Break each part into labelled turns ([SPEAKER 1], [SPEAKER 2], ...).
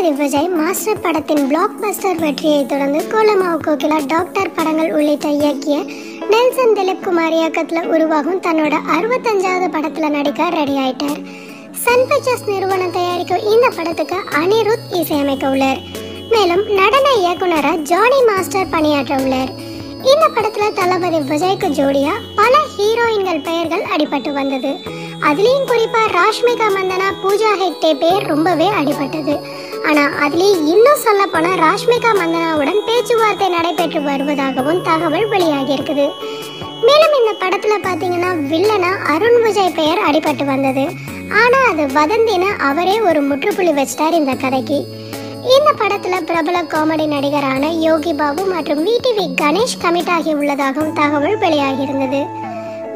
[SPEAKER 1] தளபதி Vijay Master படத்தின் blockbuster வெற்றியை தொடர்ந்து கோலமாவு கோகிலா டாக்டர் படங்கள் உள்ளிட்ட இயக்கிய நெல்சன் திலீப் குமார் இயக்கத்தில் உருவாகும் தன்னோட அறுபத்தஞ்சாவது படத்தில் நடிக்க ரெடி ஆயிட்டார். சன் பிக்சர்ஸ் நிறுவனம் தயாரிக்கும் இந்த படத்துக்கு அனிருத் இசையமைக்க உள்ளார். மேலும் நடன இயக்குனராக ஜானி மாஸ்டர் பணியாற்ற உள்ளார். இந்த படத்துல தளபதி விஜய்க்கு ஜோடியா பல ஹீரோயின்கள் பெயர்கள் அடிபட்டு வந்தது. அதுலயும் குறிப்பா ராஷ்மிகா மந்தனா பூஜா ஹெக்டே பெயர் ரொம்பவே அடிபட்டது. ஆனா அதுலயும் இன்னும் சொல்ல போனா ராஷ்மிகா மந்தனாவுடன் பேச்சுவார்த்தை நடைபெற்று வருவதாகவும் தகவல் வெளியாகி இருக்குது மேலும் இந்த படத்துல பாத்தீங்கன்னா வில்லனா அருண் விஜய் பெயர் அடிபட்டு வந்தது. ஆனா அது வதந்தின்னு அவரே ஒரு முற்றுப்புள்ளி வச்சிட்டார் இந்த கதைக்கு. இந்த படத்துல பிரபல காமெடி நடிகரான யோகி பாபு மற்றும் விடிவி கணேஷ் கமிட் ஆகி உள்ளதாகவும் தகவல் வெளியாகியிருந்தது.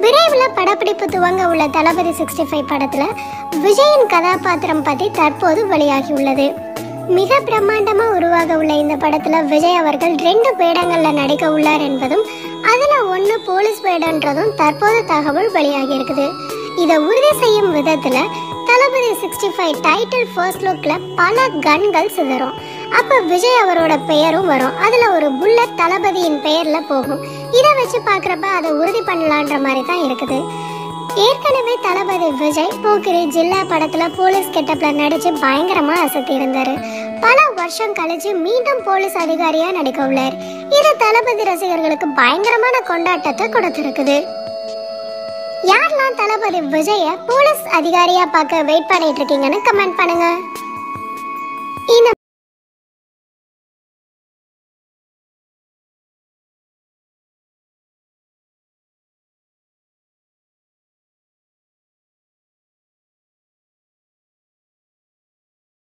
[SPEAKER 1] விரைவில் படப்பிடிப்பு துவங்க உள்ள தளபதி சிக்ஸ்டி ஃபைவ் படத்துல விஜயின் கதாபாத்திரம் பத்தி தற்போது வெளியாகி உள்ளது. மிக பிரம்மாண்டமா உருவாக உள்ள இந்த படத்துல விஜய் அவர்கள் ரெண்டு வேடங்கள்ல நடிக்க உள்ளார் என்பதும் அதுல ஒன்று போலீஸ் வேடன்றதும் தற்போது தகவல் வெளியாகி இருக்குது இதை உறுதி செய்யும் விதத்துல Thalapathy sixty five title first லுக்ல பல கன்கள் சிதறும். அப்ப விஜய் அவரோட பெயரும் வரும். அதுல ஒரு புல்லட் தளபதியின் பெயர்ல போகும். இதை வச்சு பாக்குறப்ப அதை உறுதி பண்ணலான்ற மாதிரி தான் இருக்குது. ஏற்கனவே தளபதி விஜய் போக்கிரி ஜில்லா படத்துல போலீஸ் கெட்டப்ல நடிச்சு பயங்கரமா அசத்தி இருந்தாரு. பல வருஷம் கழிச்சு மீண்டும் போலீஸ் அதிகாரியா நடிக்க உள்ளார். இது தளபதி ரசிகர்களுக்கு பயங்கரமான கொண்டாட்டத்தை கொடுத்திருக்குது. யாரெல்லாம் தளபதி விஜய போலீஸ் அதிகாரியா பார்க்க வெயிட் பண்ணிட்டு இருக்கீங்கன்னு கமெண்ட் பண்ணுங்க.